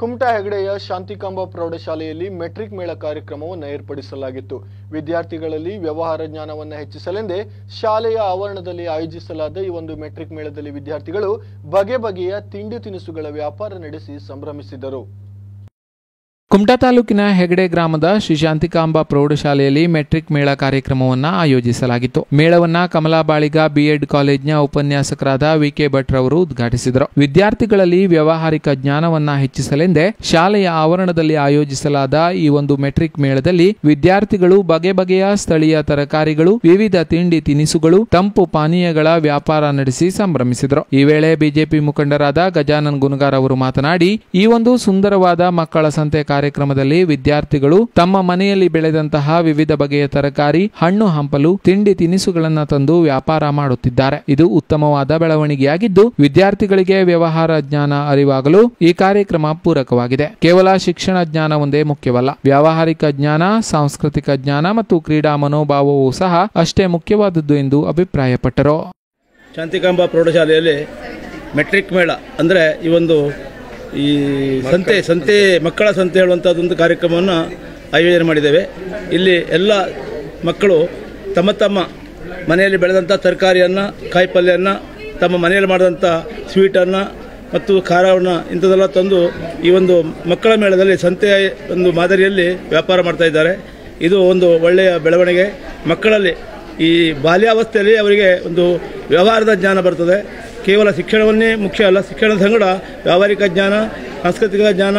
ಕುಮಟಾ ಹೆಗಡೆಯ ಶಾಂತಿಕಾಂಬ ಪ್ರೌಢಶಾಲೆಯಲ್ಲಿ ಮೆಟ್ರಿಕ್ ಮೇಳ ಕಾರ್ಯಕ್ರಮವನ್ನು ಏರ್ಪಡಿಸಲಾಗಿತ್ತು. ವಿದ್ಯಾರ್ಥಿಗಳಲ್ಲಿ ವ್ಯವಹಾರ ಜ್ಞಾನವನ್ನು ಹೆಚ್ಚಿಸಲೆಂದೇ ಶಾಲೆಯ ಆವರಣದಲ್ಲಿ ಆಯೋಜಿಸಲಾದ ಈ ಒಂದು ಮೆಟ್ರಿಕ್ ಮೇಳದಲ್ಲಿ ವಿದ್ಯಾರ್ಥಿಗಳು ಬಗೆ ಬಗೆಯ ತಿಂಡಿ ತಿನಿಸುಗಳ ವ್ಯಾಪಾರ ನಡೆಸಿ ಸಂಭ್ರಮಿಸಿದರು. ಕುಮಟಾ ತಾಲೂಕಿನ ಹೆಗಡೆ ಗ್ರಾಮದ ಶ್ರೀ ಶಾಂತಿಕಾಂಬ ಪ್ರೌಢಶಾಲೆಯಲ್ಲಿ ಮೆಟ್ರಿಕ್ ಮೇಳ ಕಾರ್ಯಕ್ರಮವನ್ನ ಆಯೋಜಿಸಲಾಗಿತ್ತು. ಮೇಳವನ್ನ ಕಮಲಾ ಬಾಳಿಗ ಬಿಎಡ್ ಕಾಲೇಜ್ನ ಉಪನ್ಯಾಸಕರಾದ ವಿಕೆ ಭಟ್ ರವರು ಉದ್ಘಾಟಿಸಿದರು. ವಿದ್ಯಾರ್ಥಿಗಳಲ್ಲಿ ವ್ಯಾವಹಾರಿಕ ಜ್ಞಾನವನ್ನ ಹೆಚ್ಚಿಸಲೆಂದೇ ಶಾಲೆಯ ಆವರಣದಲ್ಲಿ ಆಯೋಜಿಸಲಾದ ಈ ಒಂದು ಮೆಟ್ರಿಕ್ ಮೇಳದಲ್ಲಿ ವಿದ್ಯಾರ್ಥಿಗಳು ಬಗೆ ಬಗೆಯ ಸ್ಥಳೀಯ ತರಕಾರಿಗಳು, ವಿವಿಧ ತಿಂಡಿ ತಿನಿಸುಗಳು, ತಂಪು ಪಾನೀಯಗಳ ವ್ಯಾಪಾರ ನಡೆಸಿ ಸಂಭ್ರಮಿಸಿದರು. ಈ ವೇಳೆ ಬಿಜೆಪಿ ಮುಖಂಡರಾದ ಗಜಾನನ್ ಗುನಗಾರ್ ಅವರು ಮಾತನಾಡಿ, ಈ ಒಂದು ಸುಂದರವಾದ ಮಕ್ಕಳ ಸಂತೆ ಕಾರ್ಯಕ್ರಮದಲ್ಲಿ ವಿದ್ಯಾರ್ಥಿಗಳು ತಮ್ಮ ಮನೆಯಲ್ಲಿ ಬೆಳೆದಂತಹ ವಿವಿಧ ಬಗೆಯ ತರಕಾರಿ, ಹಣ್ಣು ಹಂಪಲು, ತಿಂಡಿ ತಿನಿಸುಗಳನ್ನು ತಂದು ವ್ಯಾಪಾರ ಮಾಡುತ್ತಿದ್ದಾರೆ. ಇದು ಉತ್ತಮವಾದ ಬೆಳವಣಿಗೆಯಾಗಿದ್ದು, ವಿದ್ಯಾರ್ಥಿಗಳಿಗೆ ವ್ಯವಹಾರ ಜ್ಞಾನ ಅರಿವಾಗಲು ಈ ಕಾರ್ಯಕ್ರಮ ಪೂರಕವಾಗಿದೆ. ಕೇವಲ ಶಿಕ್ಷಣ ಜ್ಞಾನ ಒಂದೇ ಮುಖ್ಯವಲ್ಲ. ವ್ಯಾವಹಾರಿಕ ಜ್ಞಾನ, ಸಾಂಸ್ಕೃತಿಕ ಜ್ಞಾನ ಮತ್ತು ಕ್ರೀಡಾ ಮನೋಭಾವವೂ ಸಹ ಅಷ್ಟೇ ಮುಖ್ಯವಾದದ್ದು ಎಂದು ಅಭಿಪ್ರಾಯಪಟ್ಟರು. ಶಾಂತಿಕಾಂಬ ಪ್ರೌಢಶಾಲೆಯಲ್ಲಿ ಮೆಟ್ರಿಕ್ ಮೇಳ ಅಂದರೆ ಈ ಒಂದು ಈ ಸಂತೆ ಸಂತೆ, ಮಕ್ಕಳ ಸಂತೆ ಹೇಳುವಂಥದ್ದೊಂದು ಕಾರ್ಯಕ್ರಮವನ್ನು ಆಯೋಜನೆ ಮಾಡಿದ್ದೇವೆ. ಇಲ್ಲಿ ಎಲ್ಲ ಮಕ್ಕಳು ತಮ್ಮ ತಮ್ಮ ಮನೆಯಲ್ಲಿ ಬೆಳೆದಂಥ ತರಕಾರಿಯನ್ನು ಕಾಯಿಪಲ್ಯವನ್ನು ತಮ್ಮ ಮನೆಯಲ್ಲಿ ಮಾಡಿದಂಥ ಸ್ವೀಟನ್ನು ಮತ್ತು ಖಾರವನ್ನು ಇಂಥದ್ದೆಲ್ಲ ತಂದು ಈ ಒಂದು ಮಕ್ಕಳ ಮೇಳದಲ್ಲಿ ಸಂತೆಯ ಒಂದು ಮಾದರಿಯಲ್ಲಿ ವ್ಯಾಪಾರ ಮಾಡ್ತಾ ಇದ್ದಾರೆ. ಇದು ಒಂದು ಒಳ್ಳೆಯ ಬೆಳವಣಿಗೆ. ಮಕ್ಕಳಲ್ಲಿ ಈ ಬಾಲ್ಯಾವಸ್ಥೆಯಲ್ಲಿ ಅವರಿಗೆ ಒಂದು ವ್ಯವಹಾರದ ಜ್ಞಾನ ಬರ್ತದೆ. ಕೇವಲ ಶಿಕ್ಷಣವನ್ನೇ ಮುಖ್ಯ ಅಲ್ಲ, ಶಿಕ್ಷಣದ ಸಂಗಡ ವ್ಯಾವಹಾರಿಕ ಜ್ಞಾನ, ಸಾಂಸ್ಕೃತಿಕ ಜ್ಞಾನ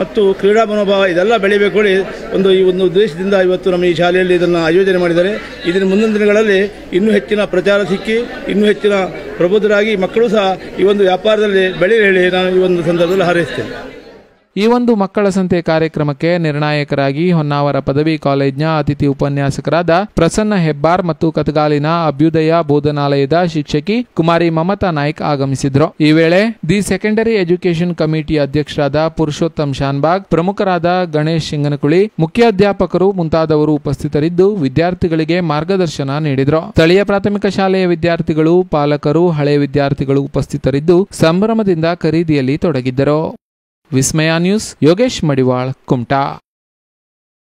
ಮತ್ತು ಕ್ರೀಡಾ ಮನೋಭಾವ ಇದೆಲ್ಲ ಬೆಳಿಬೇಕು ಹೇಳಿ ಒಂದು ಈ ಒಂದು ಉದ್ದೇಶದಿಂದ ಇವತ್ತು ನಮ್ಮ ಈ ಶಾಲೆಯಲ್ಲಿ ಇದನ್ನು ಆಯೋಜನೆ ಮಾಡಿದ್ದಾರೆ. ಇದನ್ನು ಮುಂದಿನ ದಿನಗಳಲ್ಲಿ ಇನ್ನೂ ಹೆಚ್ಚಿನ ಪ್ರಚಾರ ಸಿಕ್ಕಿ, ಇನ್ನೂ ಹೆಚ್ಚಿನ ಪ್ರಬುದ್ಧರಾಗಿ ಮಕ್ಕಳು ಸಹ ಈ ಒಂದು ವ್ಯಾಪಾರದಲ್ಲಿ ಬೆಳೆಯಲಿ ಹೇಳಿ ನಾನು ಈ ಒಂದು ಸಂದರ್ಭದಲ್ಲಿ ಹಾರೈಸ್ತೇನೆ. ಈ ಒಂದು ಮಕ್ಕಳ ಸಂತೆ ಕಾರ್ಯಕ್ರಮಕ್ಕೆ ನಿರ್ಣಾಯಕರಾಗಿ ಹೊನ್ನಾವರ ಪದವಿ ಕಾಲೇಜ್ನ ಅತಿಥಿ ಉಪನ್ಯಾಸಕರಾದ ಪ್ರಸನ್ನ ಹೆಬ್ಬಾರ್ ಮತ್ತು ಕತಗಾಲಿನ ಅಭ್ಯುದಯ ಬೋಧನಾಲಯದ ಶಿಕ್ಷಕಿ ಕುಮಾರಿ ಮಮತಾ ನಾಯ್ಕ್ ಆಗಮಿಸಿದ್ರು. ಈ ವೇಳೆ ದಿ ಸೆಕೆಂಡರಿ ಎಜುಕೇಷನ್ ಕಮಿಟಿ ಅಧ್ಯಕ್ಷರಾದ ಪುರುಷೋತ್ತಮ್ ಶಾನ್ಬಾಗ್, ಪ್ರಮುಖರಾದ ಗಣೇಶ್ ಶಿಂಗನಕುಳಿ, ಮುಖ್ಯಾಧ್ಯಾಪಕರು ಮುಂತಾದವರು ಉಪಸ್ಥಿತರಿದ್ದು ವಿದ್ಯಾರ್ಥಿಗಳಿಗೆ ಮಾರ್ಗದರ್ಶನ ನೀಡಿದ್ರು. ಸ್ಥಳೀಯ ಪ್ರಾಥಮಿಕ ಶಾಲೆಯ ವಿದ್ಯಾರ್ಥಿಗಳು, ಪಾಲಕರು, ಹಳೆಯ ವಿದ್ಯಾರ್ಥಿಗಳು ಉಪಸ್ಥಿತರಿದ್ದು ಸಂಭ್ರಮದಿಂದ ಖರೀದಿಯಲ್ಲಿ ತೊಡಗಿದ್ದರು. ವಿಸ್ಮಯ ನ್ಯೂಸ್ ಯೋಗೇಶ್ ಮಡಿವಾಳ್ ಕುಮಟಾ